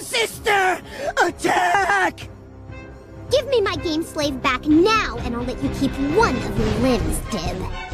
Sister! Attack! Give me my game slave back now, and I'll let you keep one of your limbs, Dib.